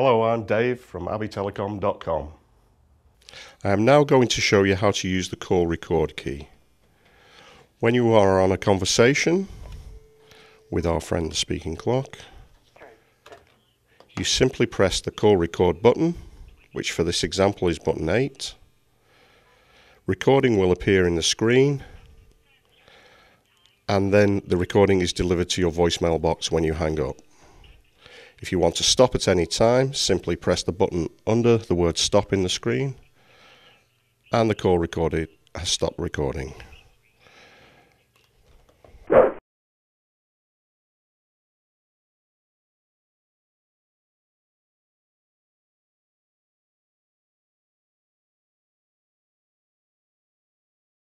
Hello, I'm Dave from abbeytelecom.com. I am now going to show you how to use the call record key. When you are on a conversation with our friend the speaking clock, you simply press the call record button, which for this example is button 8. Recording will appear in the screen and then the recording is delivered to your voicemail box when you hang up. If you want to stop at any time, simply press the button under the word stop in the screen and the call recorded has stopped recording.